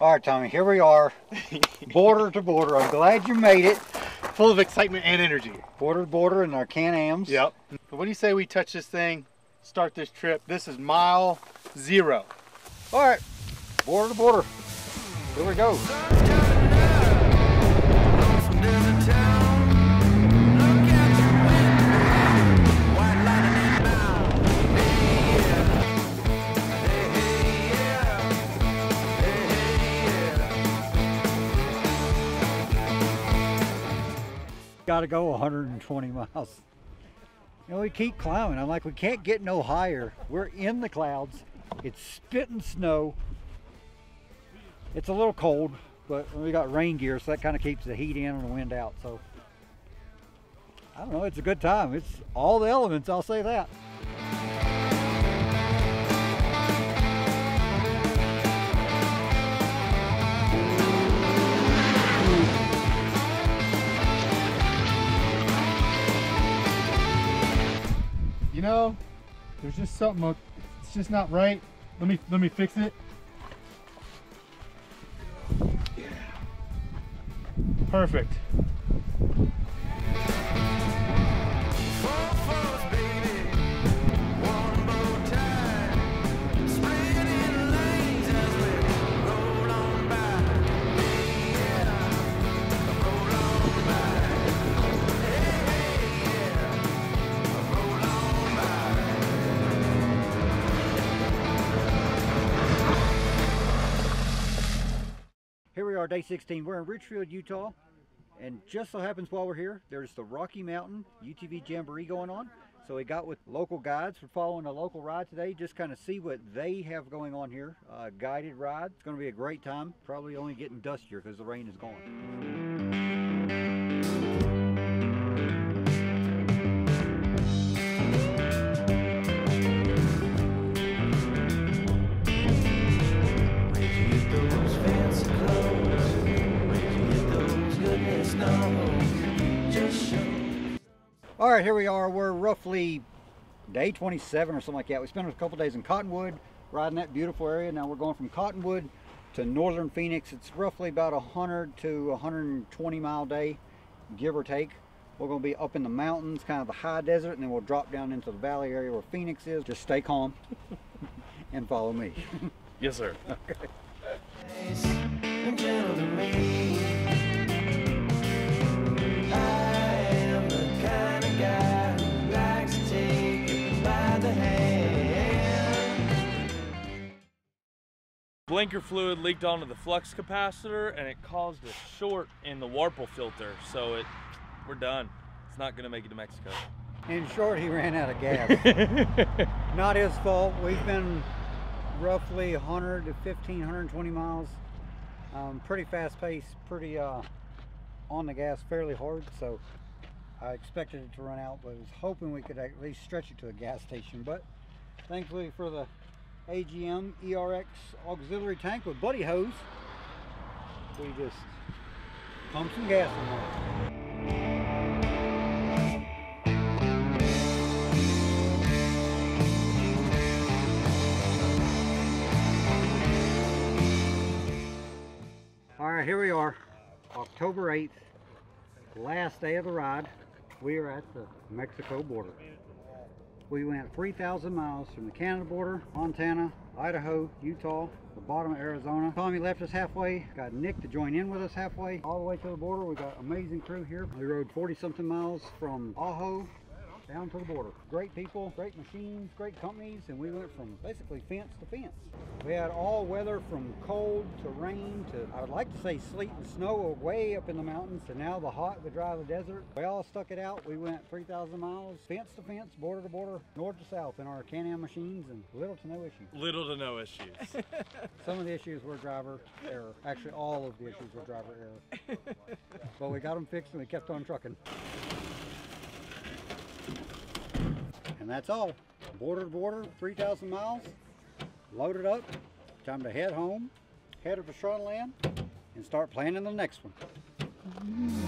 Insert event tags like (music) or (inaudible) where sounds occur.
All right, Tommy, here we are, (laughs) border to border. I'm glad you made it. Full of excitement and energy. Border to border in our Can-Ams. Yep. But what do you say we touch this thing, start this trip? This is mile zero. All right, border to border. Here we go. Got to go 120 miles. Know, we keep climbing. I'm like, we can't get no higher. We're in the clouds. It's spitting snow. It's a little cold, but we got rain gear, so that kind of keeps the heat in and the wind out. So I don't know. It's a good time. It's all the elements. I'll say that. You know, there's just something. It's just not right. Let me let me fix it. Perfect. Here we are, day 16. We're in Richfield, Utah. And just so happens while we're here, there's the Rocky Mountain UTV Jamboree going on. So we got with local guides. We're following a local ride today, just kind of see what they have going on here. Uh, guided ride. It's going to be a great time. Probably only getting dustier because the rain is gone. All right, here we are. We're roughly day 27 or something like that. We spent a couple days in Cottonwood, riding that beautiful area. Now we're going from Cottonwood to northern Phoenix. It's roughly about 100 to 120 mile day, give or take. We're going to be up in the mountains, kind of the high desert, and then we'll drop down into the valley area where Phoenix is. Just stay calm (laughs) and follow me. Yes, sir. (laughs) Blinker fluid leaked onto the flux capacitor and it caused a short in the Warple filter. So it, we're done. It's not gonna make it to Mexico. In short, he ran out of (laughs) gas. Not his fault. We've been roughly 100 to 15, 120 miles. Um, pretty fast pace, pretty uh, on the gas fairly hard. So I expected it to run out, but I was hoping we could at least stretch it to a gas station. But thankfully for the AGM ERX auxiliary tank with buddy hose, we just pumped some gas in there. All right, here we are, October 8th, last day of the ride. We are at the Mexico border. We went 3,000 miles from the Canada border, Montana, Idaho, Utah, the bottom of Arizona. Tommy left us halfway, got Nick to join in with us halfway, all the way to the border. We got amazing crew here. We rode 40 something miles from Ajo down to the border. Great people, great machines, great companies, and we went from basically fence to fence. We had all weather from cold to rain to, I would like to say sleet and snow way up in the mountains to now the hot, the dry, the desert. We all stuck it out. We went 3,000 miles, fence to fence, border to border, north to south in our Can-Am machines and little to no issues. Little to no issues. (laughs) Some of the issues were driver error. Actually, all of the issues were driver error. (laughs) but we got them fixed and we kept on trucking. And that's all. Border to border, 3,000 miles, loaded up. Time to head home, head to Shronland, and start planning the next one.